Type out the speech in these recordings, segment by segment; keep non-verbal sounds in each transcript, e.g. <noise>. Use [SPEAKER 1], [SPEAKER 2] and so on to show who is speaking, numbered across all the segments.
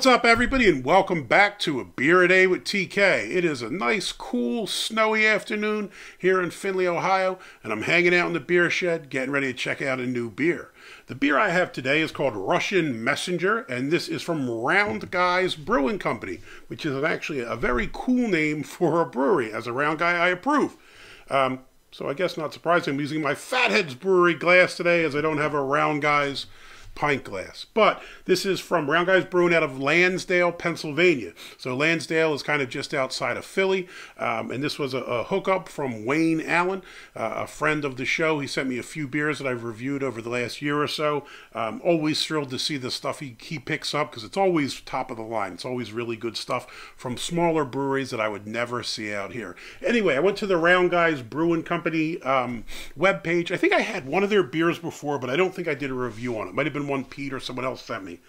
[SPEAKER 1] What's up, everybody, and welcome back to a beer a day with TK. It is a nice, cool, snowy afternoon here in Findlay, Ohio, and I'm hanging out in the beer shed getting ready to check out a new beer. The beer I have today is called Russian Messenger, and this is from Round Guys Brewing Company, which is actually a very cool name for a brewery. As a round guy, I approve. Um, so I guess not surprising, I'm using my Fat Head's Brewery glass today as I don't have a Round Guys pint glass. But this is from Round Guys Brewing out of Lansdale, Pennsylvania. So Lansdale is kind of just outside of Philly. Um, and this was a, a, hookup from Wayne Allen, uh, a friend of the show. He sent me a few beers that I've reviewed over the last year or so. Um, always thrilled to see the stuff he, he picks up because it's always top of the line. It's always really good stuff from smaller breweries that I would never see out here. Anyway, I went to the Round Guys Brewing Company um, webpage. I think I had one of their beers before, but I don't think I did a review on it. Might have been one Pete or someone else sent me.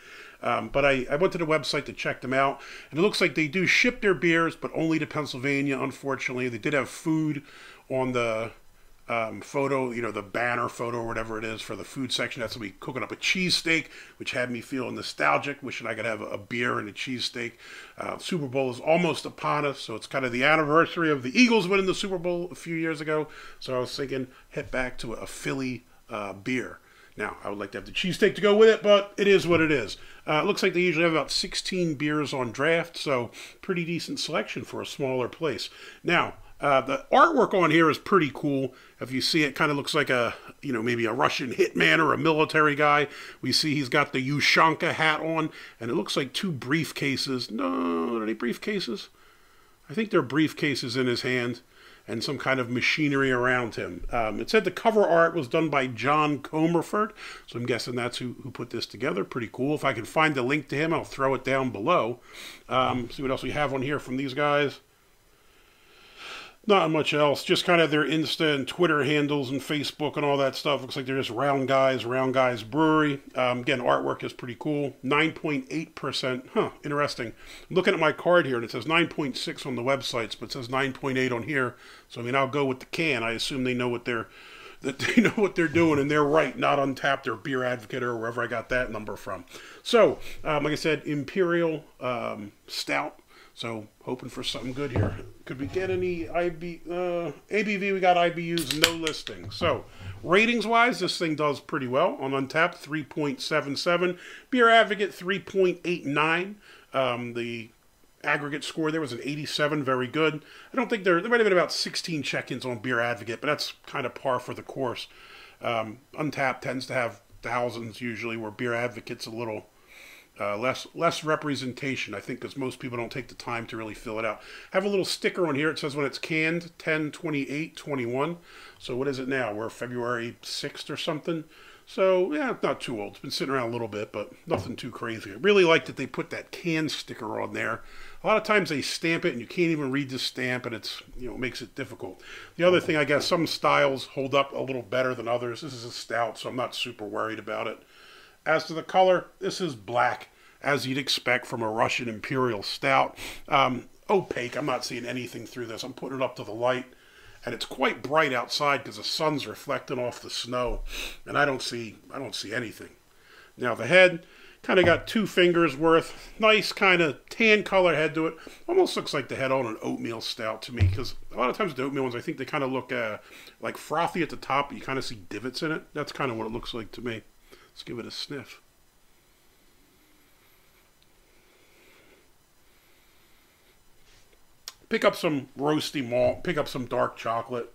[SPEAKER 1] Um, but I, I went to the website to check them out, and it looks like they do ship their beers, but only to Pennsylvania, unfortunately. They did have food on the um, photo, you know, the banner photo or whatever it is for the food section. That's be cooking up a cheesesteak, which had me feel nostalgic, wishing I could have a, a beer and a cheesesteak. Uh, Super Bowl is almost upon us, so it's kind of the anniversary of the Eagles winning the Super Bowl a few years ago. So I was thinking, head back to a Philly uh, beer. Now, I would like to have the cheesesteak to go with it, but it is what it is. Uh, it looks like they usually have about 16 beers on draft, so pretty decent selection for a smaller place. Now, uh, the artwork on here is pretty cool. If you see it, kind of looks like a, you know, maybe a Russian hitman or a military guy. We see he's got the Ushanka hat on, and it looks like two briefcases. No, are they briefcases? I think they're briefcases in his hand and some kind of machinery around him. Um, it said the cover art was done by John Comerford, so I'm guessing that's who, who put this together. Pretty cool. If I can find the link to him, I'll throw it down below. Um, see what else we have on here from these guys. Not much else. Just kind of their Insta and Twitter handles and Facebook and all that stuff. Looks like they're just Round Guys, Round Guys Brewery. Um, again, artwork is pretty cool. 9.8%. Huh, interesting. I'm looking at my card here and it says 9.6 on the websites, but it says 9.8 on here. So, I mean, I'll go with the can. I assume they know what they're <laughs> that they know what they're doing and they're right, not Untappd or Beer Advocate or wherever I got that number from. So, um, like I said, Imperial um, Stout so hoping for something good here. Could we get any IB uh, ABV? We got IBUs, no listing. So ratings wise, this thing does pretty well on seven seven. Beer Advocate three point eight nine. Um, the aggregate score there was an 87, very good. I don't think there there might have been about 16 check-ins on Beer Advocate, but that's kind of par for the course. Um, Untappd tends to have thousands usually, where Beer Advocate's a little uh, less less representation, I think, because most people don't take the time to really fill it out. I have a little sticker on here. It says when it's canned, 10, 28, 21. So what is it now? We're February 6th or something. So, yeah, not too old. It's been sitting around a little bit, but nothing too crazy. I really like that they put that can sticker on there. A lot of times they stamp it and you can't even read the stamp and it's, you know, makes it difficult. The other thing, I guess, some styles hold up a little better than others. This is a stout, so I'm not super worried about it. As to the color, this is black, as you'd expect from a Russian Imperial Stout. Um, opaque, I'm not seeing anything through this. I'm putting it up to the light, and it's quite bright outside because the sun's reflecting off the snow, and I don't see I don't see anything. Now the head, kind of got two fingers worth. Nice kind of tan color head to it. Almost looks like the head on an oatmeal stout to me because a lot of times the oatmeal ones, I think they kind of look uh, like frothy at the top. but you kind of see divots in it. That's kind of what it looks like to me. Let's give it a sniff. Pick up some roasty malt, pick up some dark chocolate.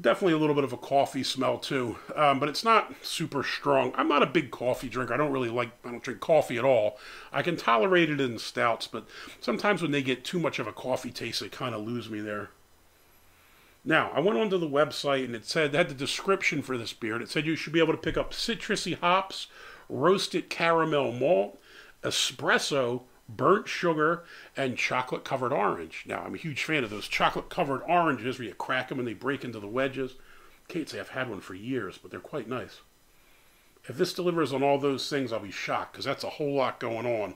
[SPEAKER 1] Definitely a little bit of a coffee smell too, um, but it's not super strong. I'm not a big coffee drinker. I don't really like, I don't drink coffee at all. I can tolerate it in stouts, but sometimes when they get too much of a coffee taste, they kind of lose me there. Now, I went onto the website and it said, it had the description for this beer. And it said you should be able to pick up citrusy hops, roasted caramel malt, espresso, burnt sugar, and chocolate covered orange. Now, I'm a huge fan of those chocolate covered oranges where you crack them and they break into the wedges. Can't say I've had one for years, but they're quite nice. If this delivers on all those things, I'll be shocked because that's a whole lot going on.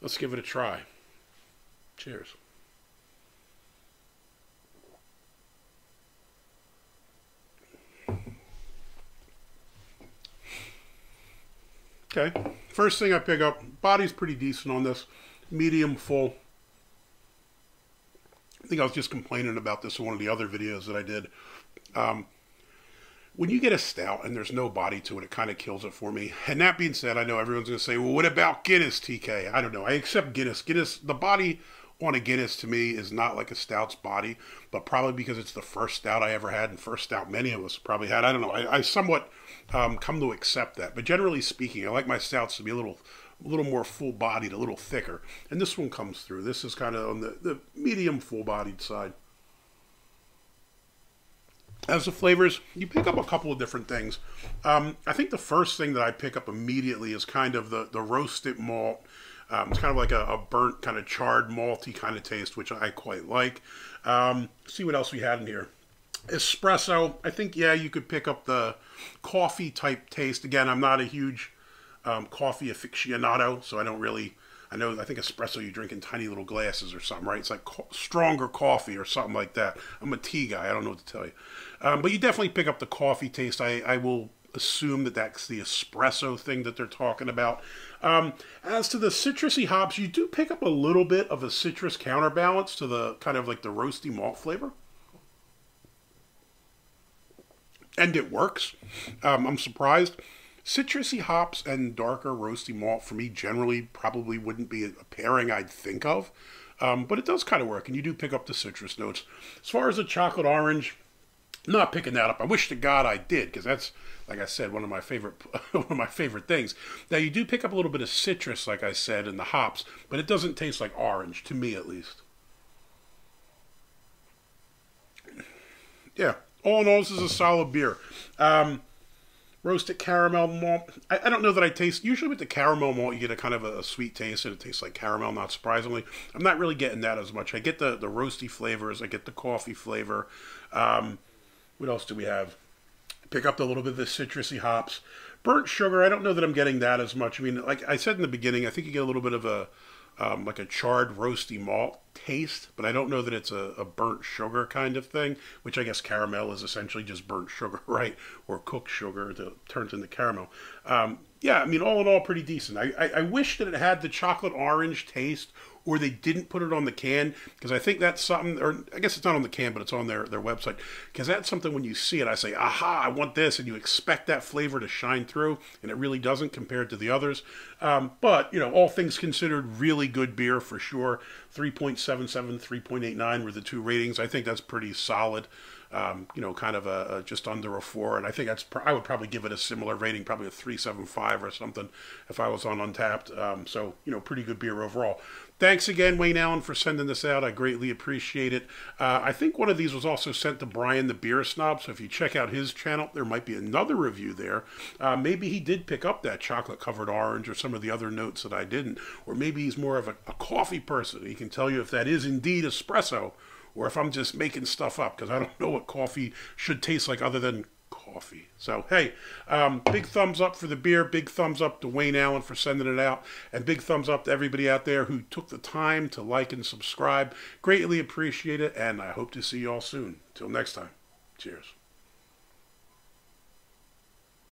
[SPEAKER 1] Let's give it a try. Cheers. Okay. First thing I pick up, body's pretty decent on this. Medium full. I think I was just complaining about this in one of the other videos that I did. Um, when you get a stout and there's no body to it, it kind of kills it for me. And that being said, I know everyone's going to say, well, what about Guinness, TK? I don't know. I accept Guinness. Guinness, the body on a Guinness to me is not like a stout's body, but probably because it's the first stout I ever had and first stout many of us probably had. I don't know. I, I somewhat um, come to accept that. But generally speaking, I like my stouts to be a little a little more full bodied, a little thicker. And this one comes through. This is kind of on the, the medium full bodied side. As the flavors, you pick up a couple of different things. Um, I think the first thing that I pick up immediately is kind of the, the roasted malt. Um, it's kind of like a, a, burnt, kind of charred, malty kind of taste, which I quite like. Um, see what else we had in here. Espresso, I think, yeah, you could pick up the coffee type taste. Again, I'm not a huge um, coffee aficionado, so I don't really. I know. I think espresso you drink in tiny little glasses or something, right? It's like co- stronger coffee or something like that. I'm a tea guy. I don't know what to tell you, um, but you definitely pick up the coffee taste. I, I will assume that that's the espresso thing that they're talking about. Um, as to the citrusy hops, you do pick up a little bit of a citrus counterbalance to the kind of like the roasty malt flavor. And it works. Um, I'm surprised. Citrusy hops and darker roasty malt for me generally probably wouldn't be a pairing I'd think of, um, but it does kind of work, and you do pick up the citrus notes. As far as the chocolate orange, not picking that up. I wish to God I did, because that's, like I said, one of my favorite <laughs> one of my favorite things. Now you do pick up a little bit of citrus, like I said, in the hops, but it doesn't taste like orange to me, at least. Yeah, all in all, this is a solid beer. Um, roasted caramel malt. I, I, don't know that I taste. Usually with the caramel malt, you get a kind of a, a, sweet taste, and it tastes like caramel. Not surprisingly, I'm not really getting that as much. I get the the roasty flavors. I get the coffee flavor. Um, what else do we have? Pick up a little bit of the citrusy hops. Burnt sugar. I don't know that I'm getting that as much. I mean, like I said in the beginning, I think you get a little bit of a um, like a charred roasty malt taste, but I don't know that it's a, a, burnt sugar kind of thing, which I guess caramel is essentially just burnt sugar, <laughs> right? Or cooked sugar that turns into caramel. Um, yeah, I mean, all in all, pretty decent. I, I, I wish that it had the chocolate orange taste or they didn't put it on the can because I think that's something, or I guess it's not on the can, but it's on their, their website because that's something when you see it, I say, aha, I want this, and you expect that flavor to shine through, and it really doesn't compared to the others. Um, but, you know, all things considered, really good beer for sure. 3.77, 3.89 were the two ratings. I think that's pretty solid. Um, you know, kind of a, a, just under a four, and I think that's I would probably give it a similar rating, probably a three seven five or something, if I was on Untappd. Um, so you know, pretty good beer overall. Thanks again, Wayne Allen, for sending this out. I greatly appreciate it. Uh, I think one of these was also sent to Brian the Beer Snob, so if you check out his channel, there might be another review there. Uh, maybe he did pick up that chocolate covered orange or some of the other notes that I didn't, or maybe he's more of a, a coffee person. He can tell you if that is indeed espresso or if I'm just making stuff up because I don't know what coffee should taste like other than coffee. So, hey, um, big thumbs up for the beer. Big thumbs up to Wayne Allen for sending it out. And big thumbs up to everybody out there who took the time to like and subscribe. Greatly appreciate it. And I hope to see you all soon. Till next time. Cheers.